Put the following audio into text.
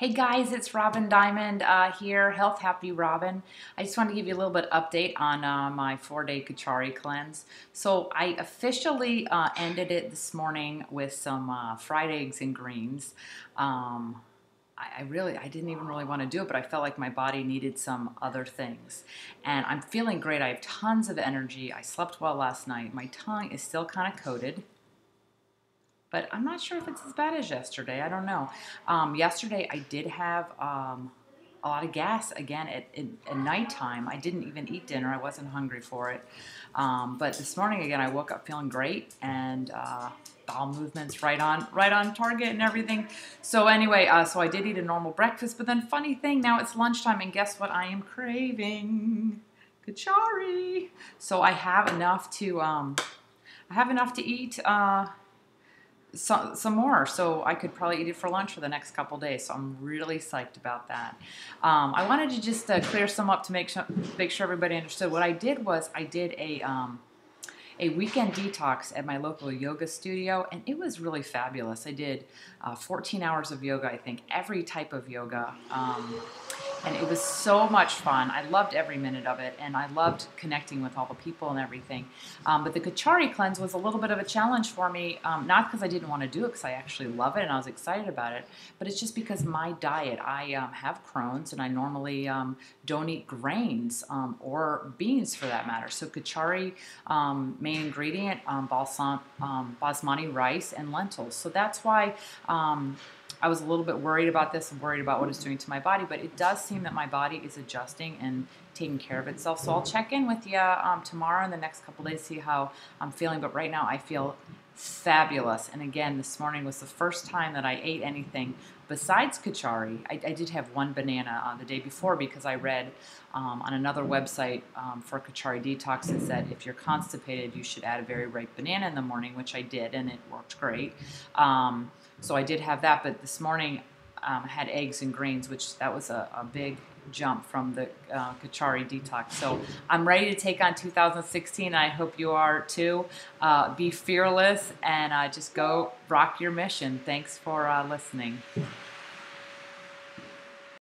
Hey guys, it's Robyn Diamond uh, here, Health Happy Robin. I just want to give you a little bit update on uh, my four-day Kitchari cleanse. So I officially uh, ended it this morning with some uh, fried eggs and greens. Um, I, I really, I didn't even really want to do it, but I felt like my body needed some other things. And I'm feeling great. I have tons of energy. I slept well last night. My tongue is still kind of coated but I'm not sure if it's as bad as yesterday. I don't know. Um, yesterday I did have um, a lot of gas again at, at, at, nighttime. I didn't even eat dinner. I wasn't hungry for it. Um, but this morning again, I woke up feeling great and uh, bowel movements right on right on target and everything. So anyway, uh, so I did eat a normal breakfast. But then funny thing, now it's lunchtime and guess what? I am craving kitchari. So I have enough to um, I have enough to eat. Uh, some, some more so I could probably eat it for lunch for the next couple days. So I'm really psyched about that. Um, I wanted to just uh, clear some up to make sure, make sure everybody understood. What I did was I did a um, a weekend detox at my local yoga studio, and it was really fabulous. I did uh, 14 hours of yoga, I think, every type of yoga. Um, and it was so much fun. I loved every minute of it, and I loved connecting with all the people and everything. Um, but the Kitchari cleanse was a little bit of a challenge for me, um, not because I didn't want to do it, because I actually love it and I was excited about it, but it's just because my diet. I um, have Crohn's, and I normally um, don't eat grains um, or beans for that matter. So Kitchari, um, main ingredient, balsam, basmati rice and lentils. So that's why. I was a little bit worried about this and worried about what it's doing to my body, but it does seem that my body is adjusting and taking care of itself. So I'll check in with you um, tomorrow and the next couple days, see how I'm feeling. But right now, I feel fabulous. And again, this morning was the first time that I ate anything besides kitchari. I, I did have one banana on the day before because I read um, on another website um, for kitchari detox it said if you're constipated, you should add a very ripe banana in the morning, which I did, and it worked great. Um, so I did have that, but this morning um, I had eggs and greens, which that was a, a big jump from the uh, Kitchari detox. So I'm ready to take on 2016. I hope you are too. Uh, be fearless and uh, just go rock your mission. Thanks for uh, listening.